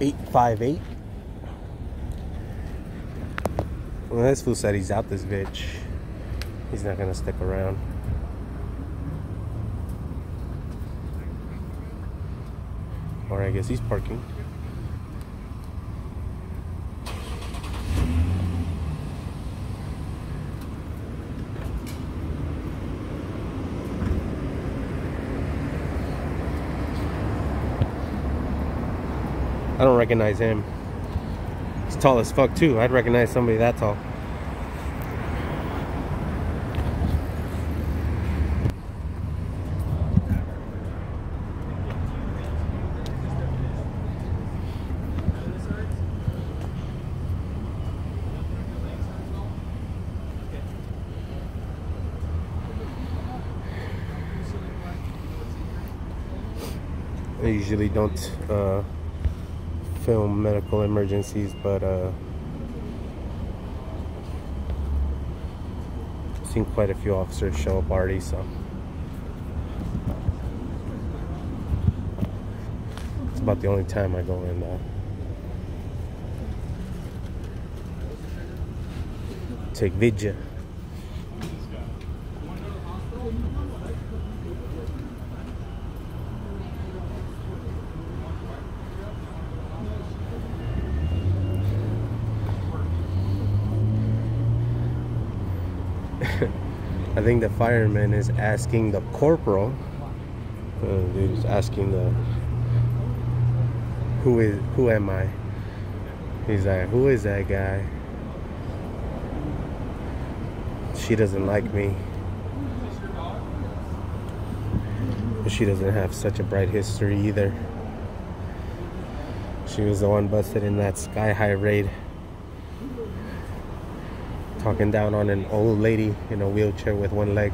858. Well, this fool said he's out this bitch. He's not gonna stick around. Or I guess he's parking. Recognize him. He's tall as fuck too. I'd recognize somebody that tall. I usually don't uh, film medical emergencies, but uh, seen quite a few officers show up already, so it's about the only time I go in. Uh, take video. I think the fireman is asking the corporal. Uh, asking the who is who am I? He's like, who is that guy? She doesn't like me. But she doesn't have such a bright history either. She was the one busted in that sky high raid talking down on an old lady in a wheelchair with one leg.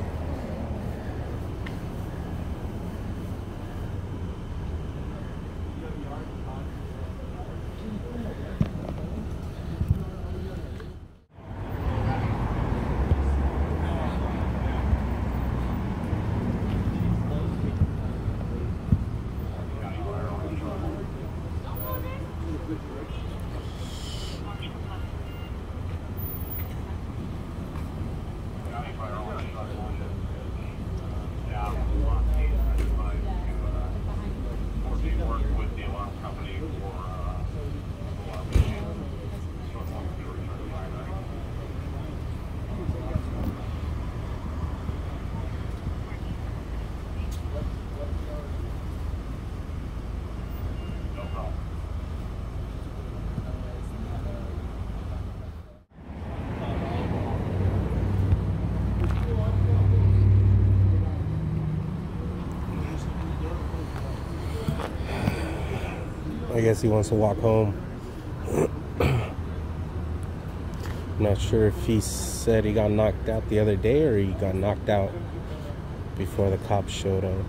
Guess he wants to walk home. Not sure if he said he got knocked out the other day or he got knocked out before the cops showed up.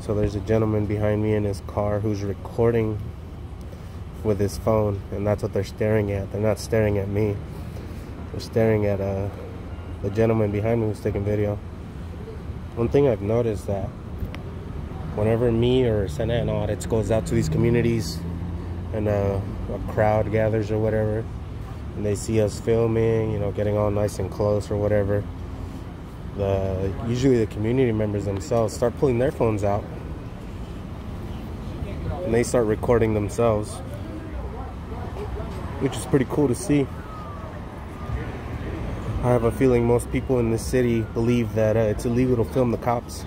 So there's a gentleman behind me in his car who's recording with his phone, and that's what they're staring at. They're not staring at me. They're staring at uh, the gentleman behind me who's taking video. One thing I've noticed that whenever me or Santa Ana Audits goes out to these communities and uh, a crowd gathers or whatever, and they see us filming, you know, getting all nice and close or whatever, the usually the community members themselves start pulling their phones out and they start recording themselves which is pretty cool to see I have a feeling most people in this city believe that uh, it's illegal to film the cops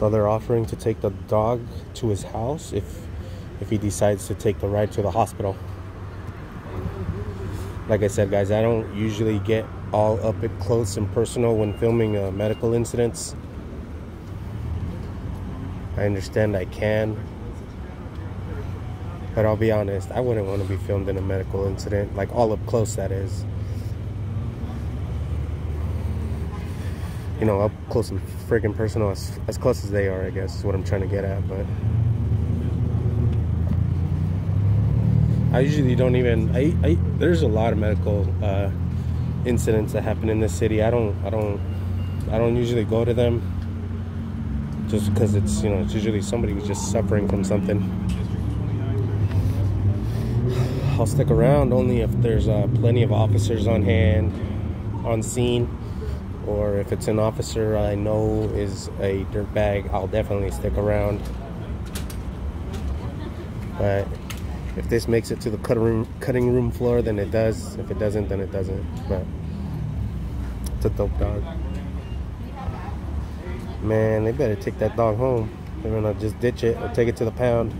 So they're offering to take the dog to his house if if he decides to take the ride to the hospital. Like I said, guys, I don't usually get all up close and personal when filming uh, medical incidents. I understand I can. But I'll be honest, I wouldn't want to be filmed in a medical incident, like all up close, that is. You know, up close and friggin' personal, as, as close as they are, I guess, is what I'm trying to get at. But I usually don't even. I, I there's a lot of medical uh, incidents that happen in this city. I don't. I don't. I don't usually go to them just because it's you know it's usually somebody who's just suffering from something. I'll stick around only if there's uh, plenty of officers on hand, on scene, or if it's an officer I know is a dirtbag, I'll definitely stick around. But if this makes it to the cutting room, cutting room floor, then it does. If it doesn't, then it doesn't. But it's a dope dog. Man, they better take that dog home. They're gonna just ditch it or take it to the pound.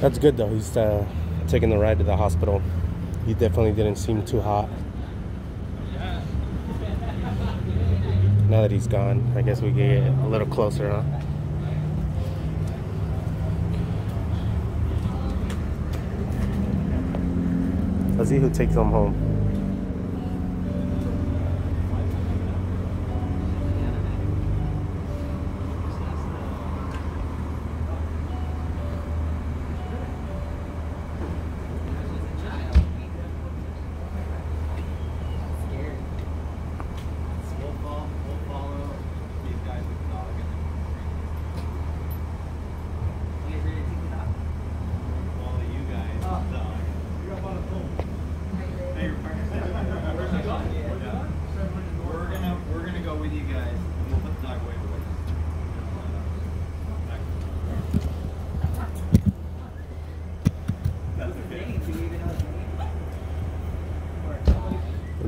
That's good though. He's uh, taking the ride to the hospital. He definitely didn't seem too hot. Now that he's gone, I guess we can get a little closer, huh? Let's see who takes him home.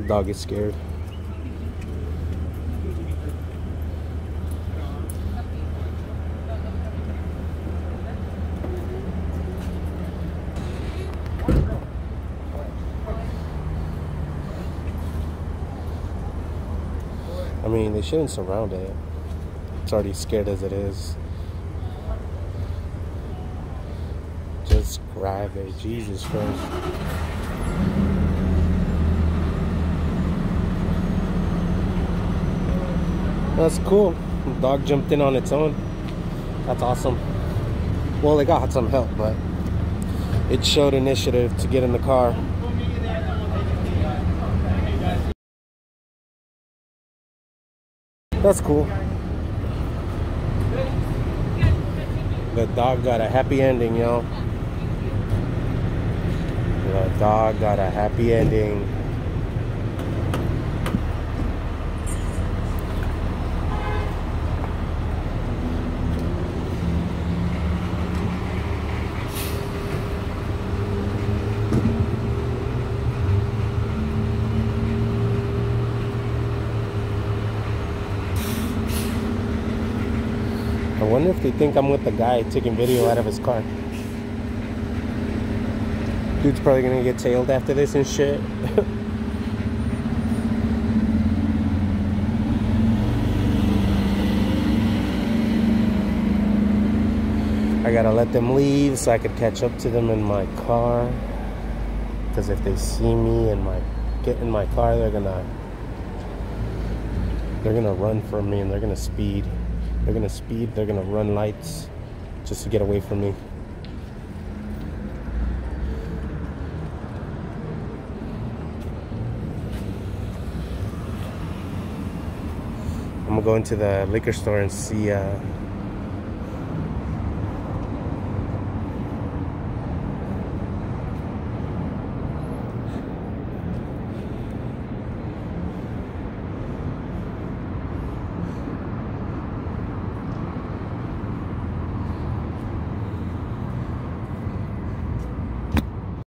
Dog is scared. I mean, they shouldn't surround it. It's already scared as it is. Just grab it. Jesus Christ. That's cool. Dog jumped in on its own. That's awesome. Well, they got some help, but it showed initiative to get in the car. That's cool. The dog got a happy ending, yo. The dog got a happy ending. Wonder if they think I'm with the guy taking video out of his car. Dude's probably gonna get tailed after this and shit. I gotta let them leave so I could catch up to them in my car. Because if they see me and my get in my car, they're gonna they're gonna run from me and they're gonna speed. They're gonna speed, they're gonna run lights just to get away from me. I'm gonna go into the liquor store and see uh,